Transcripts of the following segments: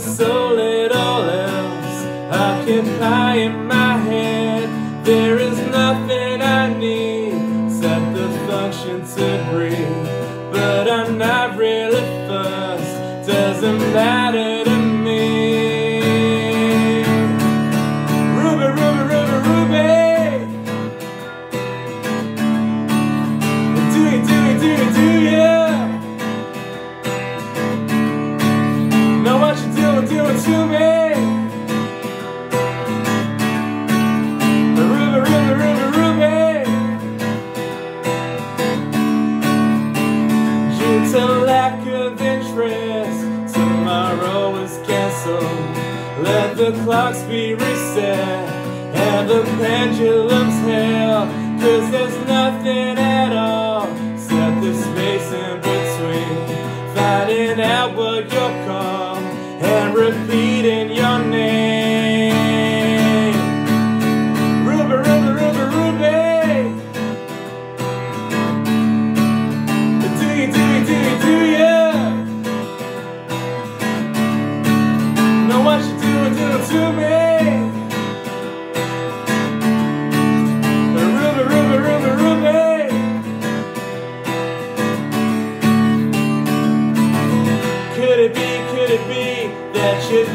so little else occupying my head. There is nothing I need except the function to breathe. But I'm Due to lack of interest, tomorrow is canceled. Let the clocks be reset and the pendulums held. Cause there's nothing at all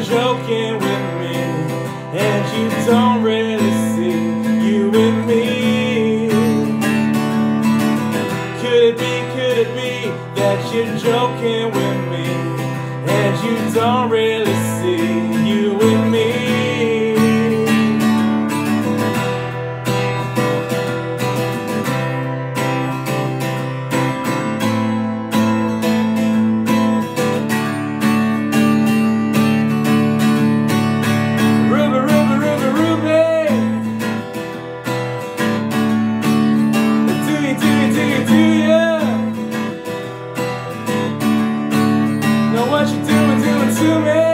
joking with me and you don't really see you and me? Could it be, could it be that you're joking with me and you don't really see what you doing, doing to me?